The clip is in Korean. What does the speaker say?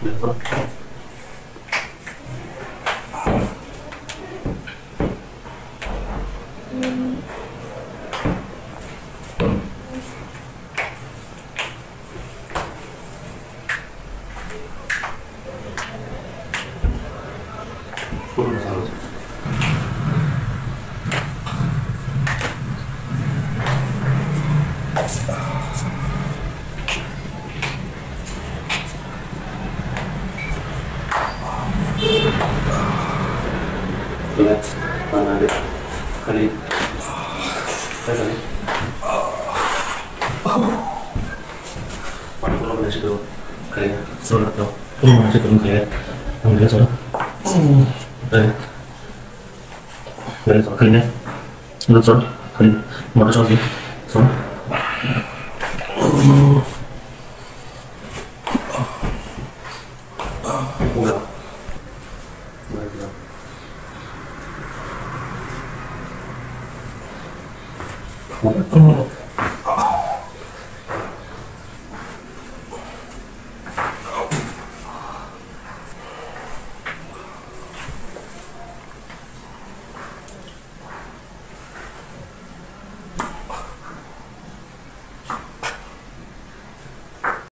그래 cái thằng đấy rồi đây đây rồi cái này よ。本当